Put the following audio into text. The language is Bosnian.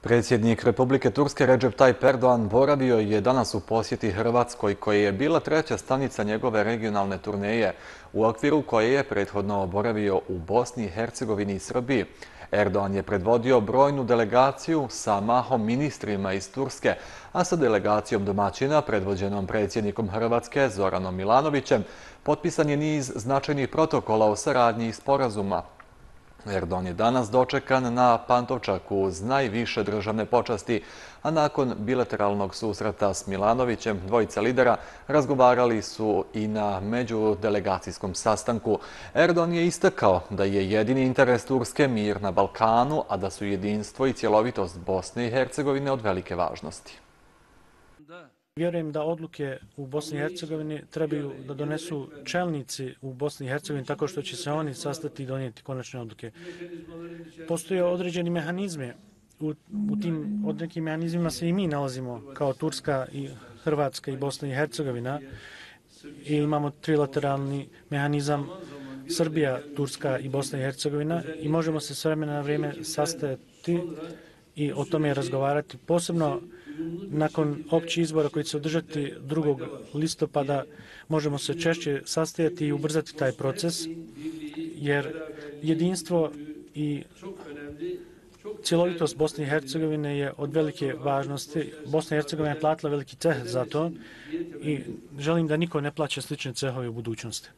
Predsjednik Republike Turske Recep Tayyip Erdoğan boravio je danas u posjeti Hrvatskoj, koja je bila treća stanica njegove regionalne turneje, u okviru koje je prethodno boravio u Bosni, Hercegovini i Srbiji. Erdoğan je predvodio brojnu delegaciju sa mahom ministrima iz Turske, a sa delegacijom domaćina, predvođenom predsjednikom Hrvatske Zoranom Milanovićem, potpisan je niz značajnih protokola o saradnji i sporazuma. Erdon je danas dočekan na Pantovčaku uz najviše državne počasti, a nakon bilateralnog susreta s Milanovićem, dvojica lidera razgovarali su i na međudelegacijskom sastanku. Erdon je istakao da je jedini interes Turske mir na Balkanu, a da su jedinstvo i cjelovitost Bosne i Hercegovine od velike važnosti. Vjerujem da odluke u Bosni i Hercegovini trebaju da donesu čelnici u Bosni i Hercegovini tako što će se oni sastati i donijeti konačne odluke. Postoje određeni mehanizme. U, u tim određenim mehanizmima se i mi nalazimo kao Turska i Hrvatska i Bosna i Hercegovina. I imamo trilateralni mehanizam Srbija, Turska i Bosna i Hercegovina i možemo se s vremena na vrijeme sastajati i o tome razgovarati. Posebno nakon opći izbora koji će se održati 2. listopada možemo se češće sastajati i ubrzati taj proces, jer jedinstvo i cjelovitost Bosne i Hercegovine je od velike važnosti. Bosna i Hercegovina je platila veliki ceh za to i želim da niko ne plaće slične cehove u budućnosti.